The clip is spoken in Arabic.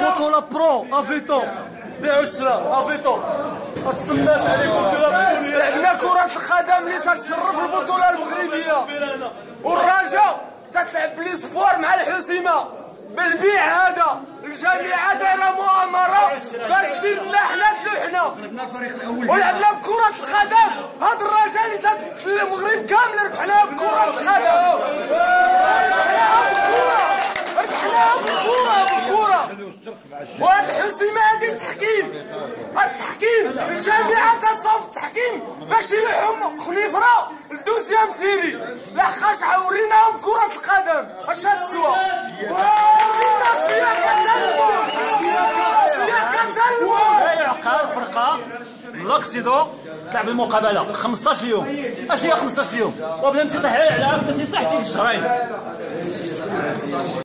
بطولة برو ما تسماش عليكم لعبنا كرة القدم اللي تتشرف البطولة المغربية. والرجاء تتلعب بليسبوار مع الحسيمة بالبيع هذا الجامعة دايرة مؤامرة. باش دير لنا حنا تلوحنا. ولعبنا بكرة القدم. هاد الرجاء اللي تتمثل المغرب كامل ربحناها بكرة القدم. ربحناها بكرة. بكرة وهاد الحسيمة هادي تحكيم. التحكيم. الجامعة تتصاوب التحكيم باش يلوحهم خليفرة الدوزيام سيري. لاخاش عوريناهم كرة القدم. فرقة لاكسيدو تلعب المقابلة. 15 يوم اش هي 15 يوم وبدا طيح على بدا تحت شهرين